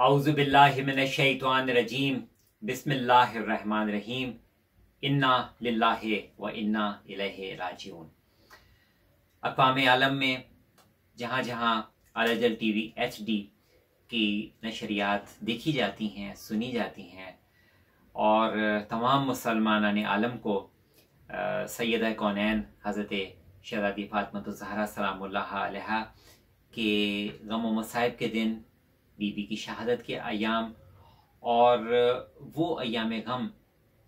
आउज़बिल्लिमिनशैतवानरजीम बिस्मिल्लाहिर्रहमानिर्रहीम इन्ना लिल्लाहि व इन्ना इलैहि अक़वाम आलम में जहाँ जहाँ अलजल टी वी एच डी की नशरियात देखी जाती हैं, सुनी जाती हैं, और तमाम मुसलमान आलम को सैद कौनैन, हज़रत शहजादी फ़ातमत ज़हरा सलाम के गम मसाइब के दिन बीबी की शहादत के अयाम और वो अयाम गम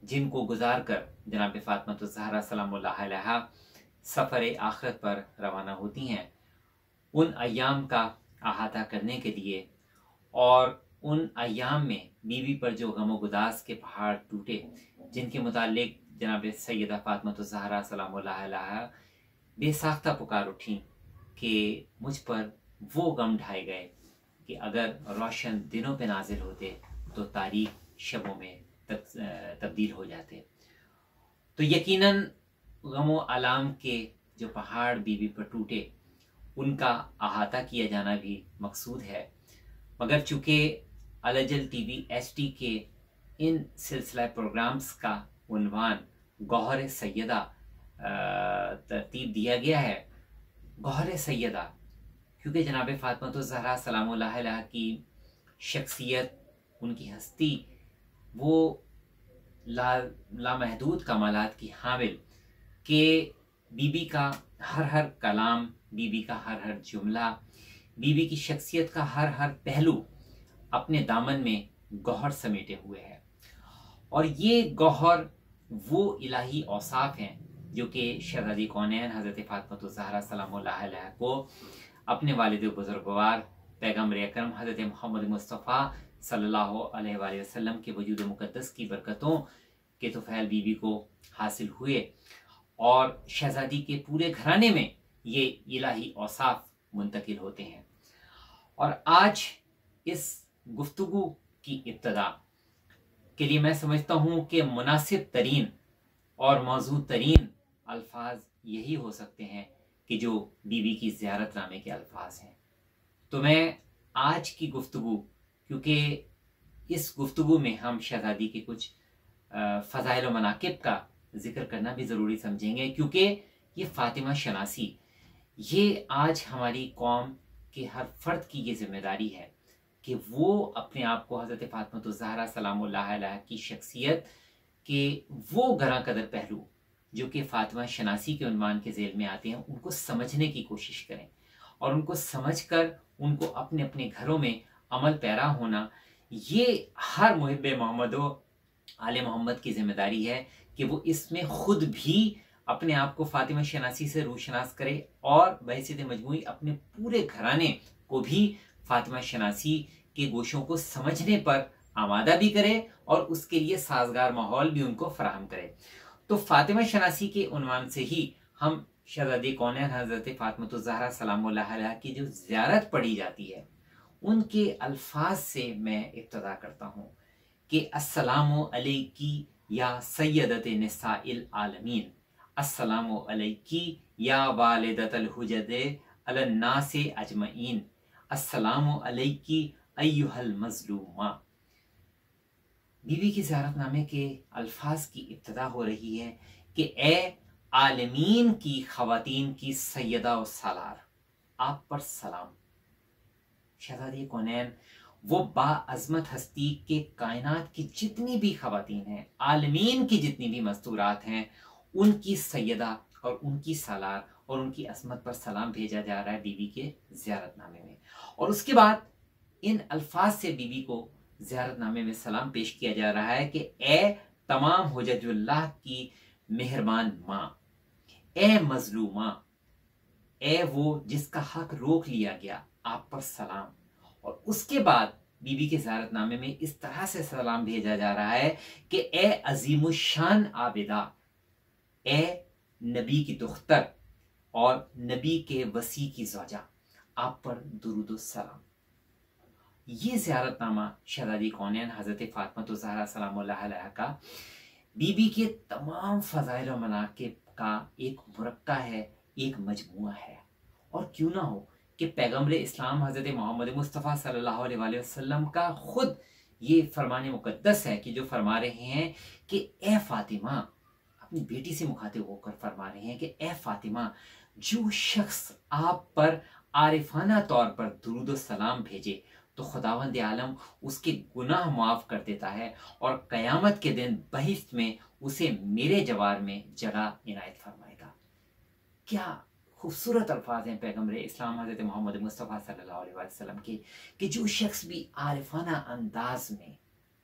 जिनको गुजार कर जनाब फ़ातमत ज़हरा सलाम सफ़र आखरत पर रवाना होती हैं, उन अयाम का अहाता करने के लिए और उन अयाम में बीवी पर जो गम गुदास के पहाड़ टूटे, जिनके मुतालिक जनाब सैदा फ़ातमत ज़हरा सलाम बेसाख्ता पुकार उठी कि मुझ पर वो गम ढाए गए। कि अगर रोशन दिनों पे नाजिल होते तो तारीख शबों में तब्दील हो जाते। तो यकीनन गमो अलाम के जो पहाड़ बीबी पर टूटे, उनका अहाता किया जाना भी मकसूद है। मगर चूँकि अलजल टीवी एस टी के इन सिलसिला प्रोग्राम्स का उनवान गौहर सैदा तरतीब दिया गया है, गौहर सैदा क्योंकि जनाब फ़ातमत ज़हरा सलाम की शख्सियत, उनकी हस्ती, वो ला, लामहदूद कमालत की हामिल के बीबी का हर हर कलाम, बीबी का हर हर जुमला, बीबी की शख्सियत का हर हर पहलू अपने दामन में गौहर समेटे हुए है। और ये गौहर वो इलाही औसाफ हैं जो कि शहजादी कौनैन, हज़रत फ़ातमत ज़हरा सलाम को अपने वालद बुजुर्गवार पैगंबर अक्रम, हज़रत मोहम्मद मुस्तफ़ा सल्लल्लाहु अलैहि वसल्लम के वजूद मुक़दस की बरकतों के तोफ़ैल बीबी को हासिल हुए और शहज़ादी के पूरे घराने में ये इलाही औसाफ मुंतकिल होते हैं। और आज इस गुफ्तु की इब्तदा के लिए मैं समझता हूँ कि मुनासिब तरीन और मौजू तरीन अल्फाज यही हो सकते हैं कि जो बीवी की ज़्यारत नामे के अल्फाज हैं। तो मैं आज की गुफ्तगु, क्योंकि इस गुफ्तगु में हम शहजादी के कुछ फ़जाइल मनाकब का ज़िक्र करना भी ज़रूरी समझेंगे, क्योंकि ये फ़ातिमा शनासी, ये आज हमारी कौम के हर फर्द की ये ज़िम्मेदारी है कि वो अपने आप को हज़रत फ़ातमत सलाम की शख्सियत के वो गरा कदर पहलू जो कि फातिमा शनासी के उनवान के जेल में आते हैं, उनको समझने की कोशिश करें। और उनको समझकर उनको अपने अपने घरों में अमल पैरा होना, ये हर मुहब मोहम्मद, आल मोहम्मद की ज़िम्मेदारी है कि वो इसमें खुद भी अपने आप को फातिमा शनासी से रूशनास करे और बहसीत मजमू अपने पूरे घराने को भी फातिमा शनासी के गोशों को समझने पर आमादा भी करे और उसके लिए साजगार माहौल भी उनको फराहम करे। तो फातिमा शनासी के उनवान से ही हम शहजादी कौन हज़रत फातमत ज़हरा सलाम की जो ज़्यारत पढ़ी जाती है, उनके अल्फाज से मैं इब्तदा करता हूँ कि अस्सलाम की या सैदत नसाइल आलमीन। अस्सलाम की या वालदतल हुजद अलन्नास अजमईन। अस्सलाम की अय्युहल मजलूमा। बीवी की ज़्यारतनामे के अल्फाज की इब्तदा हो रही है कि ए आलमीन की खातन की सैदा और सालार, आप पर सलाम। शहजादी कौनैन, वो बाज़मत हस्ती के कायनात की जितनी भी खातन हैं, आलमीन की जितनी भी मस्तूरात हैं, उनकी सैदा और उनकी सालार और उनकी असमत पर सलाम भेजा जा रहा है बीवी के ज़्यारतनामे में। और उसके बाद इन अल्फाज से बीवी को नामे में सलाम पेश किया जा रहा है कि ए तमाम हजजुल्लाह की मेहरबान माँ, ए मजलूमा, ए वो जिसका हक रोक लिया गया, आप पर सलाम। और उसके बाद बीबी के नामे में इस तरह से सलाम भेजा जा रहा है कि ए अजीम शान आबिदा, ए नबी की दुख्तर और नबी के वसी की जजा आप पर दुरुद सलाम ये ज़्यारतनामा शहजादी कौन हज़रत फ़ातमत सलाम का बीबी के तमाम फ़जाइल मनाकब का एक मुरक्का है एक मजमू है और क्यों ना हो कि पैगंबर इस्लाम हज़रत मोहम्मद मुस्तफ़ा सल्लल्लाहु अलैहि वसल्लम का खुद ये फरमान मुकद्दस है कि जो फरमा रहे हैं कि ए फातिमा अपनी बेटी से मुखातिब होकर फरमा रहे हैं कि ए फातिमा जो शख्स आप पर आरिफाना तौर पर दरूद सलाम भेजे तो खुदावंद आलम उसके गुनाह माफ़ कर देता है और क़यामत के दिन बहिश्त में उसे मेरे जवार में जगह इनायत फरमाएगा। क्या खूबसूरत अल्फाज हैं पैगंबर इस्लाम हज़रत मोहम्मद मुस्तफ़ा सल्लल्लाहु अलैहि वसल्लम के, कि जो शख्स भी आरफाना अंदाज में,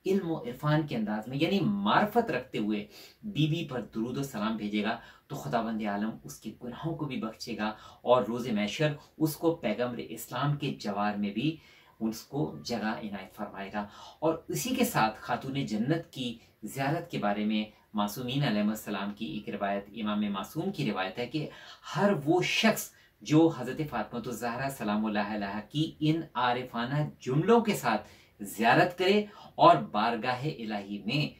इल्म इरफान के अंदाज में, यानी मार्फत रखते हुए बीबी पर दरूद सलाम भेजेगा तो खुदाबंद आलम उसके गुनाहों को भी बख्शेगा और रोज़ मैशर उसको पैगंबर इस्लाम के जवार में भी उसको जगह इनायत फरमाएगा। और इसी के साथ खातून जन्नत की ज़्यारत के बारे में मासूमीन सलाम की एक रिवायत, इमाम मासूम की रिवायत है कि हर वो शख्स जो हज़रत फ़ातमत ज़हरा सलाम की इन आरिफाना जुमलों के साथ ज़्यारत करे और बारगाह इलाही में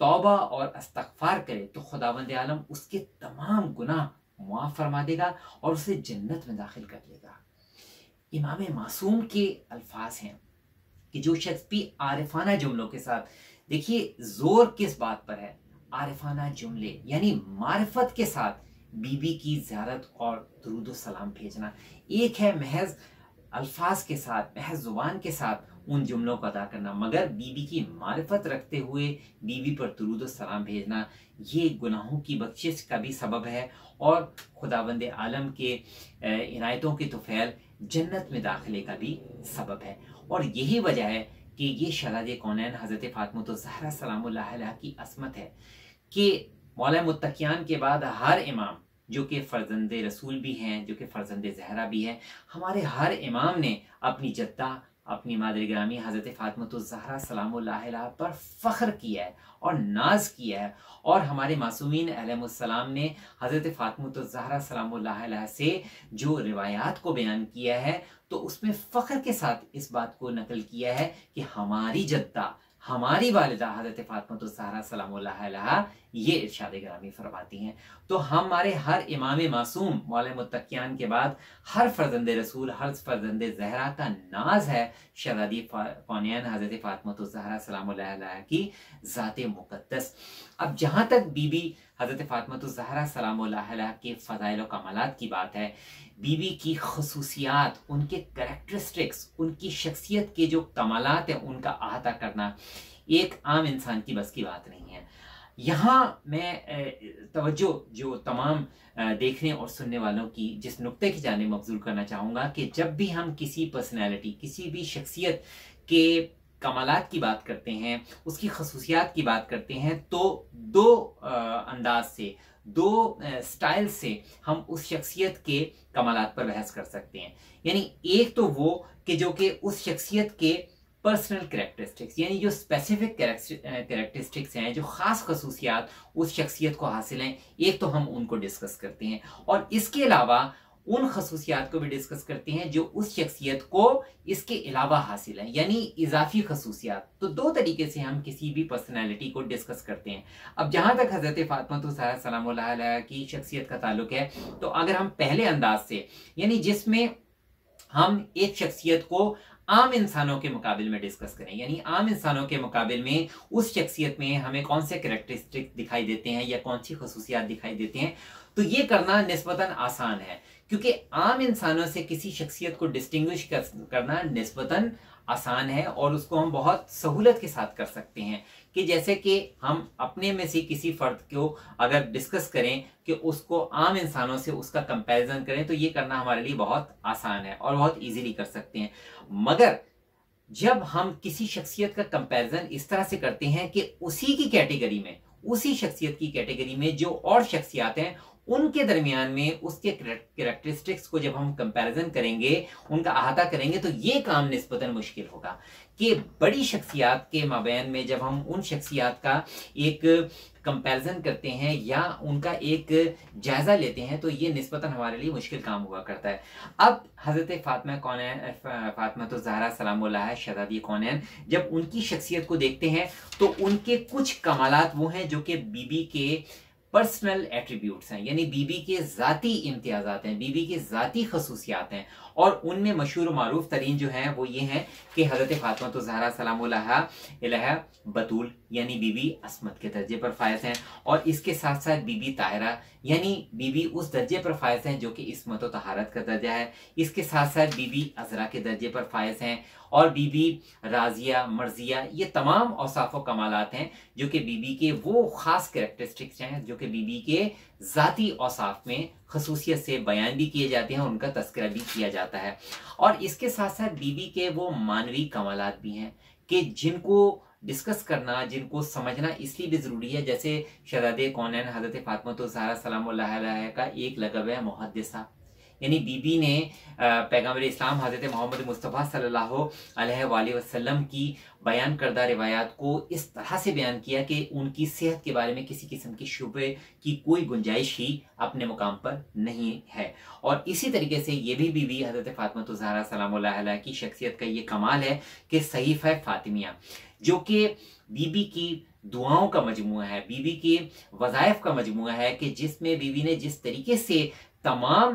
तौबा और अस्तगफार करे तो खुदावंद आलम उसके तमाम गुनाह मुआफ़ फरमा देगा और उसे जन्नत में दाखिल कर लेगा। इमाम मासूम के अल्फाज हैं कि जो शख्स भी आरिफाना जुमलों के साथ, देखिए, ज़ोर किस बात पर है? आरिफाना जुमले, यानी मार्फत के साथ बीबी की ज्यारत और दरूद सलाम भेजना। एक है महज अल्फाज के साथ, महज ज़ुबान के साथ उन जुमलों को अदा करना। मगर बीबी की मार्फत रखते हुए बीबी पर दरूद सलाम भेजना, ये गुनाहों की बख्शिश का भी सबब है। और खुदाबंद आलम के इनायतों की तोफ़ैल जन्नत में दाखिले का भी सबब है। और यही वजह है कि ये शराज कौनैन हज़रत फ़ातमत ज़हरा सलाम की असमत है कि मौला मुतकियान के बाद हर इमाम, जो कि फ़र्जंद रसूल भी हैं, जो कि फ़र्जंद जहरा भी हैं, हमारे हर इमाम ने अपनी जद्दा अपनी मादरी ग्रामी हज़रत फ़ातमत ज़हरा सलाम पर फ़ख्र किया है और नाज किया है। और हमारे मासूमिन अलैहिस्सलाम ने हज़रत फ़ातमत ज़हरा सलाम से जो रिवायात को बयान किया है तो उसमें फ़ख्र के साथ इस बात को नकल किया है कि हमारी जद्दा हमारी वालदा हज़रत फ़ातमत सलाम ये इर्शाद ग्रामी फरमाती हैं। तो हमारे हर इमाम मासूम, मौल मुतकियान के बाद हर फर्जंद रसूल, हर फर्जंद जहरा का नाज है, शहजादी कौनियन हज़रत फ़ातमत सलाम की ज़ात मुक़दस अब जहाँ तक बीबी हज़रत फ़ातमत जहरा सलाम के फ़जाइल कमालत की बात है, बीबी की खसूसियात, उनके करेक्टरिस्टिक्स उनकी शख्सियत के जो कमालत हैं, उनका अहाता करना एक आम इंसान की बस की बात नहीं है। यहाँ मैं तवज्जो जो तमाम देखने और सुनने वालों की जिस नुक्ते की जाने मबजूल करना चाहूँगा कि जब भी हम किसी पर्सनैलिटी किसी भी शख्सियत के कमालत की बात करते हैं, उसकी खसूसियात की बात करते हैं तो दो अंदाज से, दो स्टाइल से हम उस शख्सियत के कमालत पर बहस कर सकते हैं। यानी एक तो वो कि जो कि उस शख्सियत के पर्सनल करेक्टरिस्टिक्स यानी जो स्पेसिफिक करेक्टरिस्टिक्स हैं, जो ख़ास खसूसियात उस शख्सियत को हासिल हैं, एक तो हम उनको डिस्कस करते हैं। और इसके अलावा उन खसूसियात को भी डिस्कस करते हैं जो उस शख्सियत को इसके अलावा हासिल है, यानी इजाफी खसूसियात। तो दो तरीके से हम किसी भी पर्सनैलिटी को डिस्कस करते हैं। अब जहाँ तक हज़रत फातमत सलाम की शख्सियत का ताल्लुक है तो अगर हम पहले अंदाज से, यानी जिसमें हम एक शख्सियत को आम इंसानों के मुकाबले में डिस्कस करें, यानी आम इंसानों के मुकाबले में उस शख्सियत में हमें कौन से करेक्टरिस्टिक दिखाई देते हैं या कौन सी खसूसियात दिखाई देते हैं तो ये करना नस्बता आसान है। क्योंकि आम इंसानों से किसी शख्सियत को डिस्टिंग्विश कर, करना नस्बता आसान है और उसको हम बहुत सहूलत के साथ कर सकते हैं कि जैसे कि हम अपने में से किसी फर्द को अगर डिस्कस करें कि उसको आम इंसानों से उसका कंपैरिजन करें तो ये करना हमारे लिए बहुत आसान है और बहुत इजीली कर सकते हैं। मगर जब हम किसी शख्सियत का कंपैरिजन इस तरह से करते हैं कि उसी की कैटेगरी में उसी शख्सियत की कैटेगरी में जो और शख्सियात हैं उनके दरमियान में उसके करेक्टरिस्टिक्स को जब हम कंपैरिजन करेंगे, उनका अहाता करेंगे तो ये काम निस्बतन मुश्किल होगा कि बड़ी शख्सियात के माबेन में जब हम उन शख्सियात का एक कंपैरिजन करते हैं या उनका एक जायज़ा लेते हैं तो ये नस्बता हमारे लिए मुश्किल काम हुआ करता है। अब हज़रत फ़ातमा कौन फ़ातमा तो जहरा सलाम शहजादी कौन जब उनकी शख्सियत को देखते हैं तो उनके कुछ कमालत वो हैं जो कि बीबी के पर्सनल एट्रीब्यूट्स हैं यानी बीबी के ज़ाती इम्तियाज़ात हैं बीबी के ज़ाती खसूसियात हैं और उनमें मशहूर मरूफ तरीन जो है, वो ये हैं कि हज़रत फ़ातिमा तो जहरा सलाम बतूल, यानी बीबी असमत के दर्जे पर फायज हैं। और इसके साथ साथ बीबी ताहरा यानी बीबी उस दर्जे पर फायज हैं जो कि इसमत तहारत का दर्जा है। इसके साथ साथ बीबी अजरा के दर्जे पर फायज हैं और बीबी राजिया, मर्जिया, ये तमाम औसाफ कमालत हैं जो कि बीबी के वो ख़ास करेक्टरिस्टिक्स हैं, जो कि बीबी के ज़ाती औसाफ में खसूसियत से बयान भी किए जाते हैं, उनका तस्करा भी किया जाता है। और इसके साथ साथ बीबी के वो मानवीय कमालत भी हैं कि जिनको डिस्कस करना, जिनको समझना इसलिए भी ज़रूरी है। जैसे शहजादे कौन हज़रत फ़ातमा तो सलाम का एक लगब है मुहदसा यानी बीबी ने पैगंबर इस्लाम हज़रत मोहम्मद मुस्तफ़ा सल्लल्लाहु अलैहि वसल्लम की बयान करदा रिवायात को इस तरह से बयान किया कि उनकी सेहत के बारे में किसी किस्म की शुबे की कोई गुंजाइश ही अपने मुकाम पर नहीं है। और इसी तरीके से ये भी बीवी हज़रत फ़ातमा जहरा सलाम की शख्सियत का ये कमाल है कि सहीफ़ फ़ातिमिया, जो कि बीबी की दुआओं का मजमू है, बीबी के वज़ायफ का मजमू है कि जिसमें बीबी ने जिस तरीके से तमाम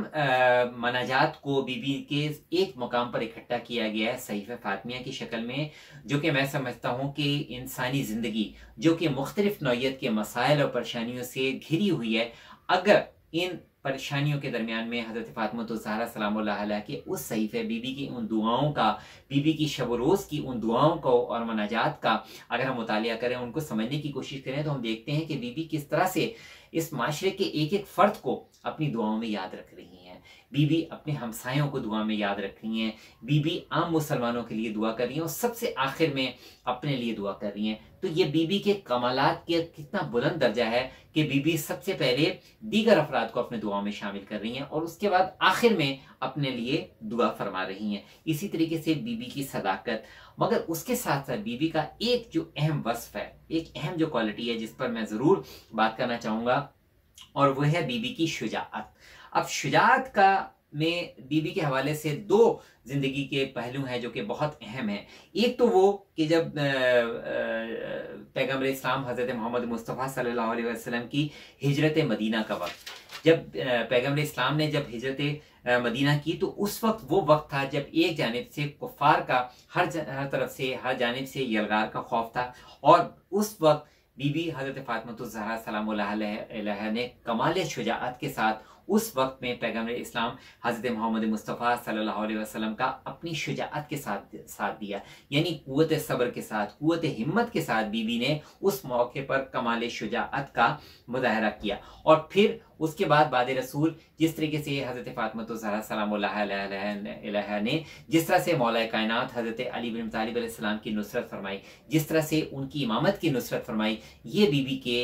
मनाजात को बीबी के एक मकाम पर इकट्ठा किया गया है सहीफ़ फातमिया की शक्ल में, जो कि मैं समझता हूँ कि इंसानी ज़िंदगी, जो कि मुख्तलिफ़ नौीयत के मसायल और परेशानियों से घिरी हुई है। अगर इन परेशानियों के दरमियान में हज़रत फ़ातमा सलाम के उस सहीफ़े बीबी की उन दुआओं का, बीबी की शब रोज़ की उन दुआओं को और मनाजात का अगर हम मुताल करें, उनको समझने की कोशिश करें तो हम देखते हैं कि बीबी किस तरह से इस माशरे के एक एक फ़र्द को अपनी दुआओं में याद रख रही हैं। बीबी अपने हमसायों को दुआ में याद रख रही हैं। बीबी आम मुसलमानों के लिए दुआ कर रही हैं और सबसे आखिर में अपने लिए दुआ कर रही हैं। तो ये बीबी के कमालात के कितना बुलंद दर्जा है कि बीबी सबसे पहले दीगर अफराद को अपने दुआ में शामिल कर रही हैं और उसके बाद आखिर में अपने लिए दुआ फरमा रही हैं। इसी तरीके से बीबी की सदाकत। मगर उसके साथ साथ बीबी का एक जो अहम वस्फ है, एक अहम जो क्वालिटी है जिस पर मैं ज़रूर बात करना चाहूँगा, और वह है बीबी की शुजात अब शुजात का में बीबी के हवाले से दो ज़िंदगी के पहलू हैं जो कि बहुत अहम हैं। एक तो वो कि जब पैगंबर इस्लाम हज़रत मोहम्मद मुस्तफ़ा सल्लल्लाहु अलैहि वसल्लम की हिजरत मदीना का वक्त। जब पैगंबर इस्लाम ने जब हिजरत मदीना की तो उस वक्त वो वक्त था जब एक जानब से कुफार का, हर हर तरफ़ से, हर जानब से यलगार का खौफ था। और उस वक्त बीबी हज़रत फ़ातमतुज़हरा सलाम ने कमाल शुजात के साथ उस वक्त में पैगंबर इस्लाम हज़रत मोहम्मद मुस्तफ़ा सल्लल्लाहु अलैहि वसल्लम का अपनी शुजात के साथ साथ दिया। यानी कुत सब्र के साथ कुत हिम्मत के साथ बीबी ने उस मौके पर कमाल शुजात का मुजाहरा किया। और फिर उसके बाद बाद रसूल जिस तरीके से हज़रत फ़ातमत सलाम ने जिस तरह से मौला कायनात हज़रत अली बिन तालिब की नुसरत फरमाई, जिस तरह से उनकी इमामत की नुसरत फरमाई, ये बीबी के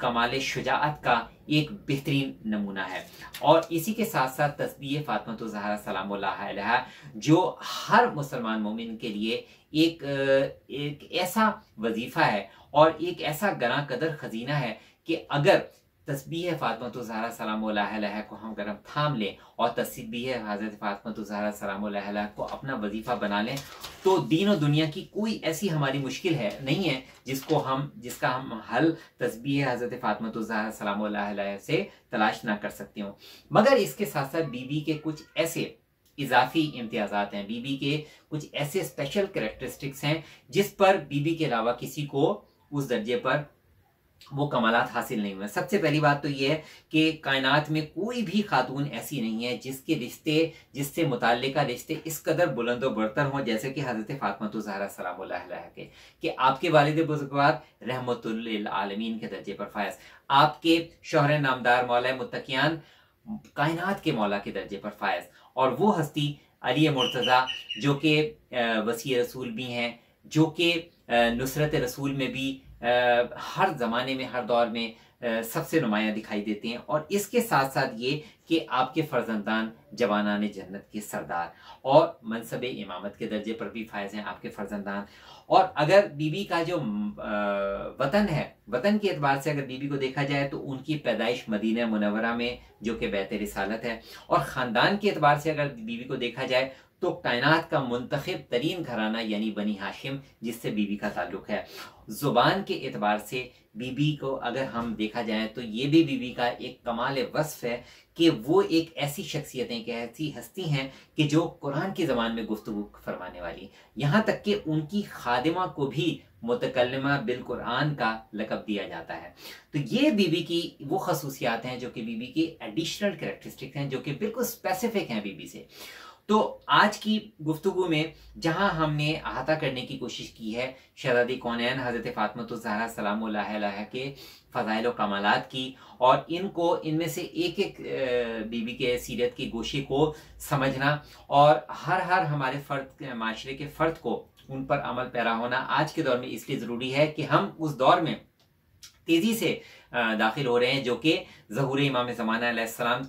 कमाल शुजात का एक बेहतरीन नमूना है। और इसी के साथ साथ तस्वीर फातमत जहरा सलाम जो हर मुसलमान मोमिन के लिए एक एक ऐसा वजीफ़ा है और एक ऐसा गना कदर खजीना है कि अगर तस्बीह फ़ातमा तो जहरा सलाम को हम अगर थाम लें और तस्बीह हज़रत फ़ातमा तो जहरा सलाम को अपना वजीफ़ा बना लें। तो दीन और दुनिया की कोई ऐसी हमारी मुश्किल है, नहीं है, जिसको हम, जिसका हम हल तस्बीह हज़रत फ़ातमा तो जहरा सलाम से तलाश ना कर सकते हो। मगर इसके साथ साथ बीबी के कुछ ऐसे इजाफी इम्तियाज़ात हैं। बीबी के कुछ ऐसे स्पेशल करेक्टरिस्टिक्स हैं, जिस पर बीबी के अलावा किसी को उस दर्जे पर वो कमालत हासिल नहीं हुए। सबसे पहली बात तो ये है कि कायनात में कोई भी खातून ऐसी नहीं है जिसके रिश्ते, जिससे मुतल रिश्ते इस कदर बुलंद बरतर हों, जैसे कि हज़रत फ़ातमत जहरा सलाम के। कि आपके वालद बुजुर्गवार रहमतुल्लामीन के दर्जे पर फायज। आपके शोहर नामदार मौला मुतकियान कायनात के मौला के दर्जे पर फायज। और वो हस्ती अली मुर्तज़ा, जो कि वसी रसूल भी हैं, जो कि नुसरत रसूल में भी हर ज़माने में, हर दौर में सबसे नुमाया दिखाई देते हैं। और इसके साथ साथ ये कि आपके फर्जंदान जवानान जन्नत के सरदार और मनसब इमामत के दर्जे पर भी फायज हैं आपके फर्जंदान। और अगर बीबी का जो वतन है, वतन के अतबार से अगर बीबी को देखा जाए तो उनकी पैदाइश मदीना मुनवरा में, जो कि बेहतर रिसालत है। और ख़ानदान के अतबार से अगर बीबी को देखा जाए तो कायनात का मुंतखब तरीन घराना यानी बनी हाशिम, जिससे बीबी का ताल्लुक है। ज़ुबान के एतबार से बीबी को अगर हम देखा जाए तो ये भी बीबी का एक कमाल वस्फ है कि वो एक ऐसी शख्सियतें, एक ऐसी हस्ती हैं कि जो कुरान की ज़बान में गुफ्तु फरमाने वाली। यहाँ तक कि उनकी खादिमा को भी मुतकलमा बिल कुरान का लकब दिया जाता है। तो ये बीबी की वो खसूसियात हैं जो कि बीबी की एडिशनल करेक्टरिस्टिक हैं, जो कि बिल्कुल स्पेसिफिक हैं बीबी से। तो आज की गुफ्तु में जहाँ हमने अहाता करने की कोशिश की है, शहजादी कौनैन हज़रत फ़ातमत सलाम के फ़जाइल कमालत की और इनको, इनमें से एक एक बीबी के सीरत की गोशी को समझना और हर हर हमारे फ़र्द, माशरे के फ़र्द को उन पर अमल पैरा होना आज के दौर में इसलिए ज़रूरी है कि हम उस दौर में तेज़ी से दाखिल हो रहे हैं, जो कि जहूर इमाम ज़माना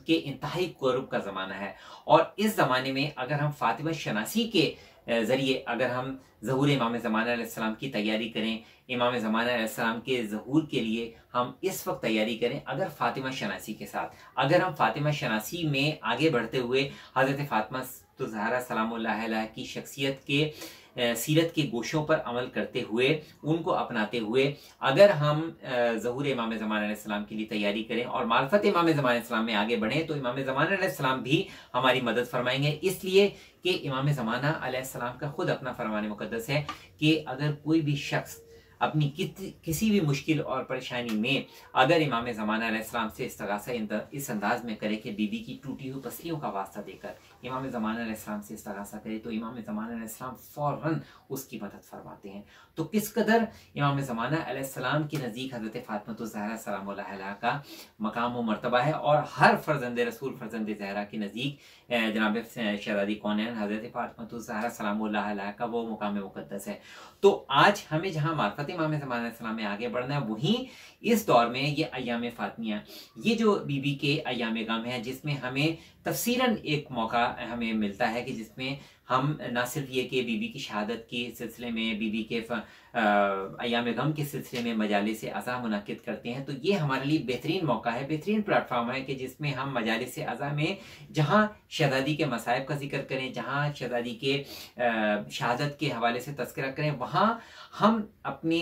के इंतहाई कुर्ब का ज़माना है। और इस ज़माने में अगर हम फातिमा शनासी के ज़रिए अगर हम जहूर इमाम ज़माना की तैयारी करें, इमाम ज़माना के जहूर के लिए हम इस वक्त तैयारी करें, अगर फ़ातिमा शनासी के साथ। अगर हम फ़ातिमा शनासी में आगे बढ़ते हुए हज़रत फ़ातिमा तो जहरा सलाम की शख्सियत के सीरत के गोशों पर अमल करते हुए, उनको अपनाते हुए, अगर हम जहूर इमाम ज़मान के लिए तैयारी करें और मार्फत इमाम ज़मान में आगे बढ़ें तो इमाम ज़मान भी हमारी मदद फरमाएँगे। इसलिए कि इमाम ज़माना का खुद अपना फरमान मुकदस है कि अगर कोई भी शख्स अपनी किसी भी मुश्किल और परेशानी में अगर इमाम ज़माना से इस इस्तगासा इस अंदाज में करे कि बीबी की टूटी हुई पसलियों का वास्ता देकर इमाम ज़मान इस्लाम से इस इस्तगासा करे तो इमाम ज़मान इस्लाम फ़ौर उसकी मदद फरमाते हैं। तो किस कदर इमाम ज़माना के नज़दीक हज़रत फ़ातमत ज़हरा सलाम का मकाम व मरतबा है और हर फर्जंद, रसूल फर्जंद जहरा के नज़दीक जनाब शहजादी कौन हज़रत फ़ातमत ज़हरा सलाम का वो मुकाम मुकदस है। तो आज हमें जहाँ मार्फत इमाम ज़मान में आगे बढ़ना है, वहीं इस दौर में ये अयाम फ़ातमिया, ये जो बीबी के अयाम गम है, जिसमें हमें तफसीरन एक मौका हमें मिलता है कि जिसमें हम ना सिर्फ़ ये कि बीबी की शहादत के सिलसिले में, बीबी के अयाम गम के सिलसिले में मजाले से अज़ा मुनद करते हैं तो ये हमारे लिए बेहतरीन मौका है, बेहतरीन प्लेटफॉर्म है कि जिसमें हम मजाले से अज़ा में जहाँ शहजादी के मसायब का ज़िक्र करें, जहाँ शहजादी के शहादत के हवाले से तस्करा करें, वहाँ हम अपने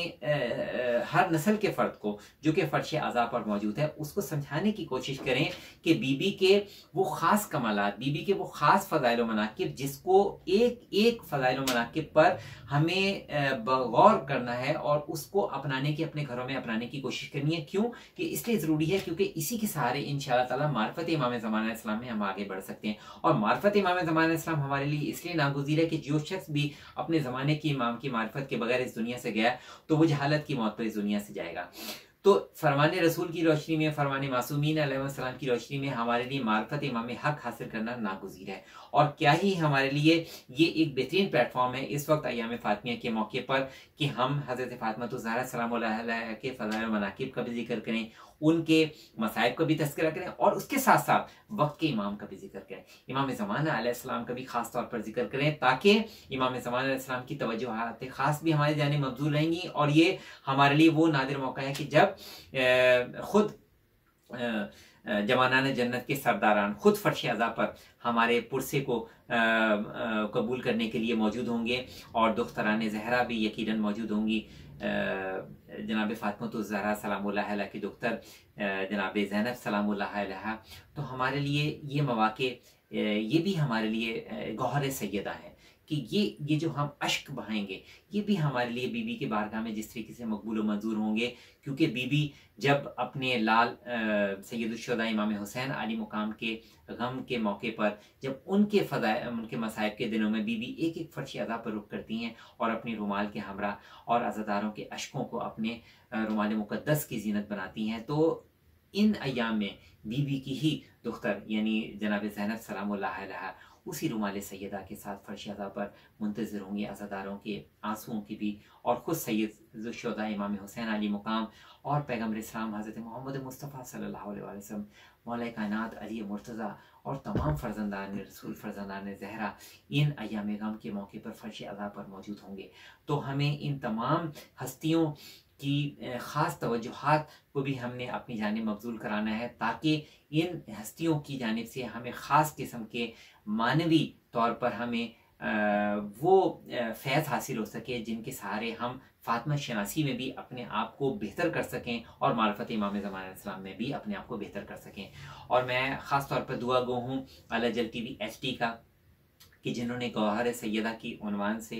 हर नस्ल के फ़र्द को, जो कि फ़र्श अज़ा पर मौजूद है, उसको समझाने की कोशिश करें कि बीबी के वो ख़ास कमालत, बीबी के वो ख़ास फ़जाइल मनाकिब जिसको एक एक फ़जाइल मनाकिब पर हमें गौर करना है और उसको अपनाने की, अपने घरों में अपनाने की कोशिश करनी है। क्यों? कि इसलिए ज़रूरी है क्योंकि इसी के सहारे इन ताला मार्फत इमाम ज़मान इस्लाम में हम आगे बढ़ सकते हैं। और मार्फत इमाम ज़मान इस्लाम हमारे लिए इसलिए नागुजीर है कि जो शख्स भी अपने ज़माने की इमाम की मार्फत के बगैर इस दुनिया से गया तो वो जहालत की मौत पर इस दुनिया से जाएगा। तो फरमान रसूल की रोशनी में, फरमान सलाम की रोशनी में हमारे लिए मार्फत इमाम हक हासिल करना नागुजीर है। और क्या ही हमारे लिए ये एक बेहतरीन प्लेटफॉर्म है। इस वक्त अयाम फातमिया के मौके पर कि हम हज़रत फ़ातमा सलाम के फ़जाय मनाकिब का भी ज़िक्र करें, उनके मसायब का भी तस्करा करें और उसके साथ साथ वक्त के इमाम का भी ज़िक्र करें। इमाम ज़मान ज़माना का भी ख़ास तौर पर ज़िक्र करें ताकि इमाम ज़मान की तोज्जोहत ख़ास भी हमारी जाने मबजूल रहेंगी और ये हमारे लिए वो नादिर मौका है कि जब खुद जवाना जन्नत के सरदारान खुद फर्श अज़ा पर हमारे पुरसे को कबूल करने के लिए मौजूद होंगे और दुख्तरान जहरा भी यकीन मौजूद होंगी। जनाब फ़ातमत ज़हरा सलाम की दुख्तर जनाब जैनब सलाम तो हमारे लिए ये मौाक़े ये भी हमारे लिए गौहर सैदा है। कि ये ये जो हम अश्क बहाएँगे, ये भी हमारे लिए बीबी के बारगाह में जिस तरीके से मकबूल मंजूर होंगे, क्योंकि बीबी जब अपने लाल सैदुलशदा इमाम हुसैन अली मुकाम के गम के मौके पर, जब उनके फ़दा उनके मसाइब के दिनों में बीबी एक एक फर्श अदा पर रुख करती हैं और अपने रुमाल के हमरा और अजादारों के अशकों को अपने रुमाल मुक़दस की जीनत बनाती हैं तो इन अयाम में बीबी की ही दुख्तर, यानी जनाब जैनब सलाम उसी रुमाल सैदा के साथ फर्शदा पर मुंतजर होंगे अजादारों के आंसुओं की भी और ख़ुद सैद इमाम हुसैन अली मुकाम और पैगंबर इस्लाम हज़रत मोहम्मद मुस्तफ़ा अलैहि वसल्लम, मौल कायनात अली मुर्तज़ा और तमाम फ़र्जंदान रसूल फ़र्जंदान जहरा इन अयाम गम के मौके पर फ़र्श अदा पर मौजूद होंगे। तो हमें इन तमाम हस्तियों की ख़ास तवजुहत को भी हमने अपनी जानब मबजूल कराना है ताकि इन हस्तियों की जानब से हमें ख़ास किस्म के मानवी तौर पर हमें वो फैज़ हासिल हो सके जिनके सहारे हम फातमा शनासी में भी अपने आप को बेहतर कर सकें और मार्फत इमाम ज़मान में भी अपने आप को बेहतर कर सकें। और मैं ख़ास तौर पर दुआ गो हूँ अलजल टी वी एच डी का। कि जिन्होंने गौहर सैदा की उनवान से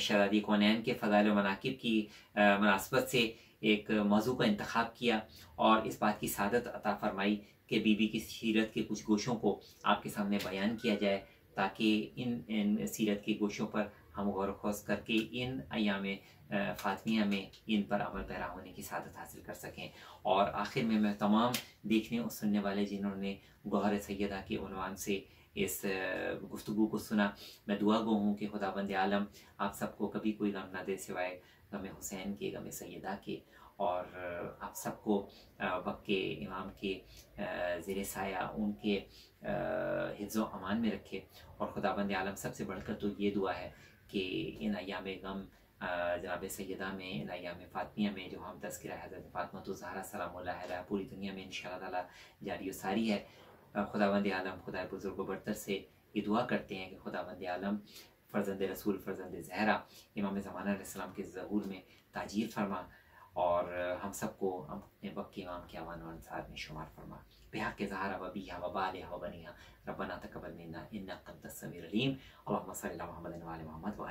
शरादी कौनैन के फ़जाल मनाकब की मुनासबत से एक मौजू का इंतखब किया और इस बात की सादत अता फरमाई कि बीबी की सीरत के कुछ गोशों को आपके सामने बयान किया जाए ताकि इन इन सीरत के गोशों पर हम गौर खोज करके इन अयाम फ़ातमिया में इन पर अमल पैरा होने की सादत हासिल कर सकें। और आखिर में मैं तमाम देखने और सुनने वाले जिन्होंने गौहर सैदा के उनवान से इस गुफ्तु को सुना। मैं दुआ गो हूँ कि खुदा बंद आलम, आप सबको कभी कोई गम ना दे सिवाय गम हुसैन के, गम सैदा के और आप सबको वक्त के, इमाम के ज़ेर साया उनके हिफ्ज़ अमान में रखे। और खुदाबंद आलम सबसे बढ़कर तो ये दुआ है कि इन अयाम गम जनाब सैदा में, इन अयाम फ़ातमिया में जो हम तस्करा हज़रत फ़ातमा तो ज़हरा सलाम पूरी दुनिया में इन ताला जारी सारी है। खुदाबंद आलम खुदा बुज़ुर्ग बरतर से ये दुआ करते हैं कि खुदाबंद आलम, फ़र्जंद रसूल, फ़र्जंद ज़हरा, इमाम ज़माना के ज़हूर में ताजीर फरमा और हम सबको अपने वक्त के इमाम के अवान अंसार में शुमार फरमा। बेहक के ज़हारा वबिया वबाल वबनिया रबना तकबल मिन्ना, इन्नक अंतस समीर अलीम। अल्लाहुम्मा सल्ली अला मुहम्मद व अली मुहम्मद व